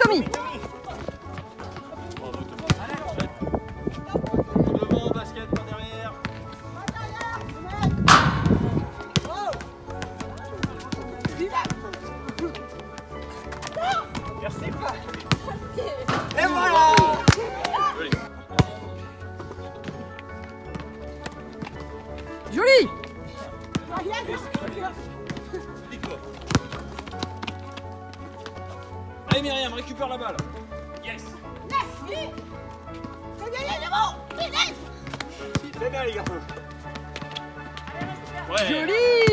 Tommy. Joli. Allez Myriam, récupère la balle. Yes. Merci T'as gagné le mot Finesse C'est bien les garçons. Ouais. Joli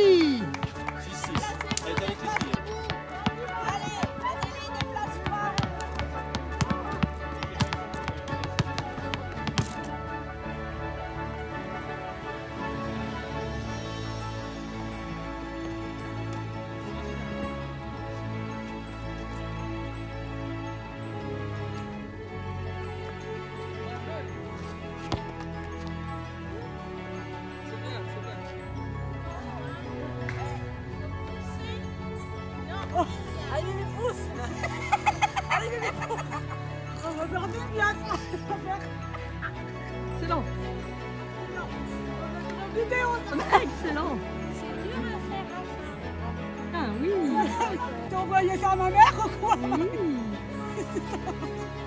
va faire du bien Excellent. Vidéo Excellent. Ah oui. T'as envoyé ça à ma mère ou quoi Oui